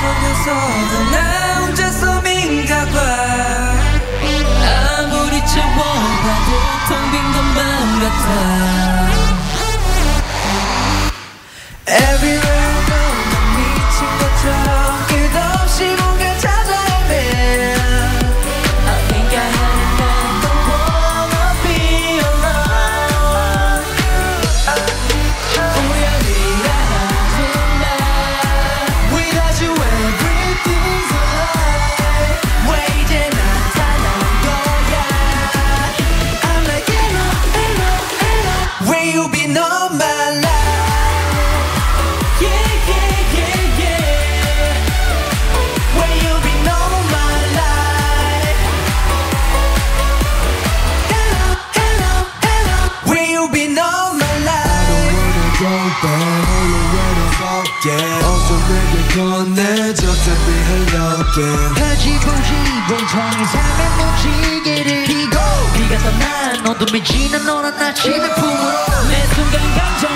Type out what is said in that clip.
of your the night. no matter back 홀로 외로웠게 어서 내게 건네줘 me hello again 흐지부지 멍청이 삶의 무지개를 피고 비가 떠나 너도 미치는 너란 아침의 품으로 매 순간 괴롭게